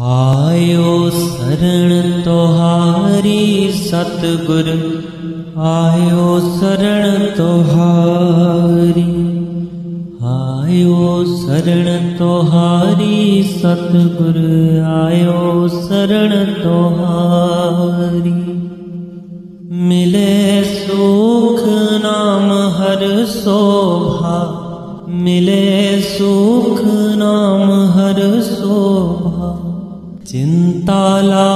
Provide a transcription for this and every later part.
आयो शरण तोहारी सतगुर आयो शरण तोहारी आयो शरण तोहारी सतगुर आयो शरण तोहारी। मिले सुख नाम हर शोभा मिले सुख नाम हर शोभा चिंताला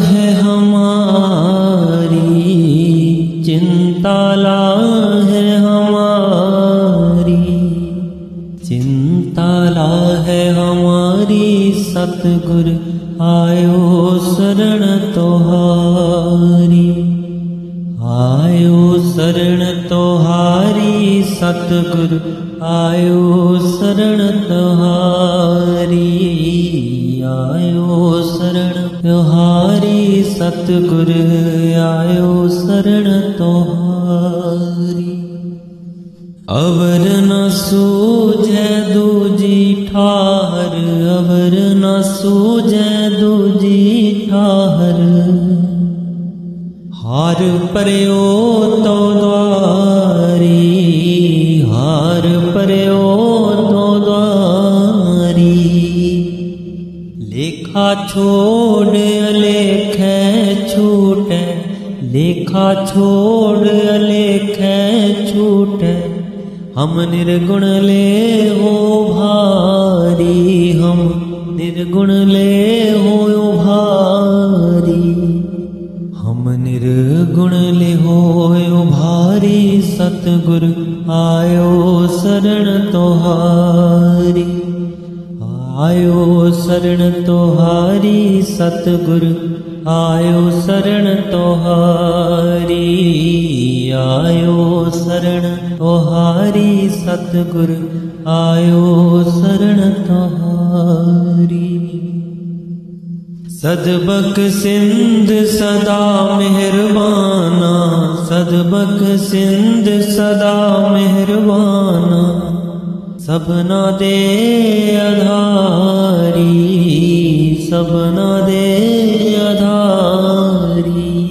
है हमारी चिंताला है हमारी चिंताला है हमारी सतगुर आयो शरण तोहारी आयो शरण तोहारी सतगुर आयो शरण तोहारी शरण। त्योहारी सतगुर आयो शरण तोहारी। अवर न सूझे दूजी ठाहर अवर न सूझे दूजी ठाहर हार परयो तो द्वारी लेखा छोड़ अलेख छूट, लेखा छोड़ अलेख छूट। हम निर्गुण ले हो भारी, हम निर्गुण ले हो भारी। हम निर्गुण ले हो भारी, सतगुर आयो शरण तोहारी। आयो शरण तोहारी सतगुर आयो शरण तोहारी आयो शरण तोहारी सतगुर आयो शरण तोहारी। सदबक सिंध सदा मेहरबाना सदबक सिंध सदा मेहरबाना ਸਭਨਾ ਦੇ ਆਧਾਰੀ, ਸਭਨਾ ਦੇ ਆਧਾਰੀ।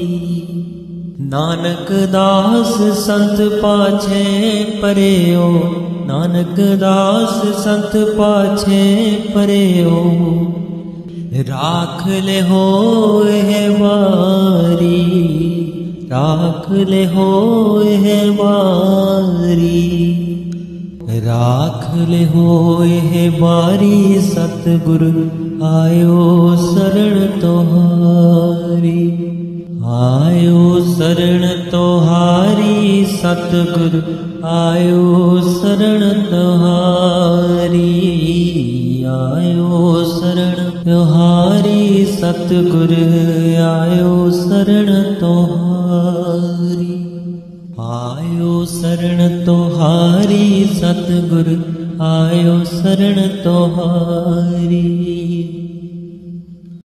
ਨਾਨਕ ਦਾਸ ਸੰਤ ਪਾਛੇ ਪਰਿਓ, ਨਾਨਕ ਦਾਸ ਸੰਤ ਪਾਛੇ ਪਰਿਓ। ਰਾਖ ਲੈ ਹੋਏ ਹੈ ਵਾਰੀ, ਰਾਖ ਲੈ ਹੋਏ ਹੈ ਵਾਰੀ। ਰਾਖ ਲੈ ਹੋਏ ਹੈ ਬਾਰੀ ਸਤਗੁਰ, ਆਇਓ ਸਰਣ ਤੁਹਾਰੀ। ਆਇਓ ਸਰਣ ਤੁਹਾਰੀ ਸਤਗੁਰ, ਆਇਓ ਸਰਣ ਤੁਹਾਰੀ। ਆਇਓ ਸਰਣ ਤੁਹਾਰੀ ਸਤਗੁਰ, ਆਇਓ ਸਰਣ ਤੁਹਾਰੀ। शरण तोहारी सतगुर आयो शरण तोहारी